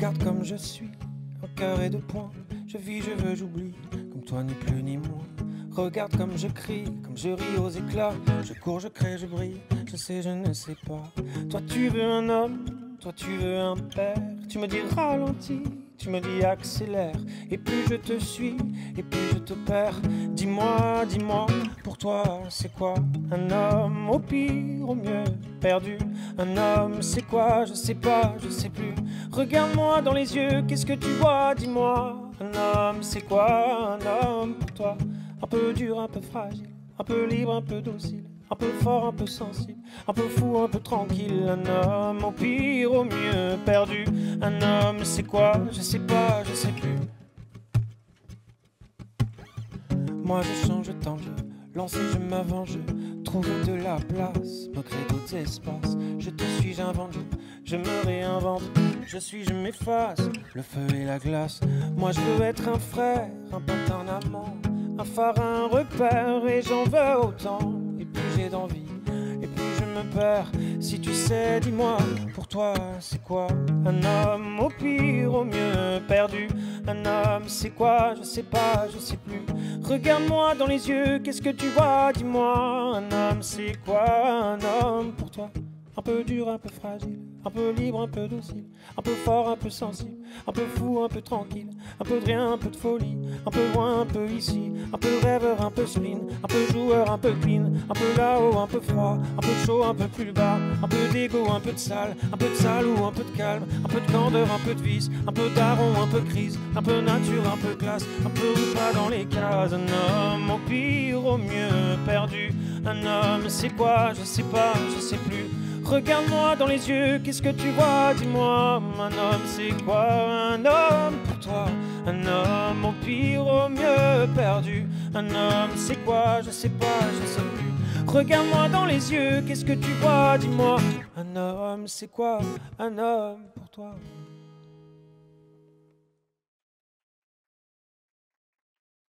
Regarde comme je suis, cœur et de poing. Je vis, je veux, j'oublie, comme toi ni plus ni moins. Regarde comme je crie, comme je ris aux éclats. Je cours, je crée, je brille, je sais, je ne sais pas. Toi tu veux un homme, toi tu veux un père. Tu me dis ralentis, tu me dis accélère. Et plus je te suis, et plus je te perds. Dis-moi, dis-moi, pour toi c'est quoi Un homme? Au pire, au mieux perdu. Un homme c'est quoi? Je sais pas, je sais plus. Regarde-moi dans les yeux, qu'est-ce que tu vois? Dis-moi. Un homme c'est quoi Un homme pour toi? Un peu dur, un peu fragile, un peu libre, un peu docile, un peu fort, un peu sensible, un peu fou, un peu tranquille. Un homme au pire, au mieux perdu. Un homme, c'est quoi? Je sais pas, je sais plus. Moi je change, je tends, je m'avance, je trouve de la place, me crée d'autres espaces. Je te suis, j'invente, je me réinvente. Je suis, je m'efface, le feu et la glace. Moi je veux être un frère, un pote, un amant un phare, un repère, et j'en veux autant. Si tu sais, dis-moi, pour toi, c'est quoi Un homme? Au pire, au mieux perdu. Un homme, c'est quoi? Je sais pas, je sais plus. Regarde-moi dans les yeux, qu'est-ce que tu vois? Dis-moi, un homme, c'est quoi Un homme pour toi? Un peu dur, un peu fragile, un peu libre, un peu docile, un peu fort, un peu sensible, un peu fou, un peu tranquille, un peu de rien, un peu de folie, un peu loin, un peu ici, un peu rêveur, un peu spleen, un peu joueur, un peu clean, un peu là-haut, un peu froid, un peu chaud, un peu plus bas, un peu d'ego, un peu de sale, un peu de sale ou un peu de calme, un peu de candeur, un peu de vice, un peu d'aron, un peu crise, un peu nature, un peu classe, un peu ou pas dans les cases, un homme au pire, au mieux perdu, un homme c'est quoi, je sais pas, je sais plus. Regarde-moi dans les yeux, qu'est-ce que tu vois? Dis-moi, un homme c'est quoi Un homme pour toi? Un homme au pire, au mieux perdu. Un homme c'est quoi? Je sais pas, je sais plus. Regarde-moi dans les yeux, qu'est-ce que tu vois? Dis-moi, un homme c'est quoi Un homme pour toi?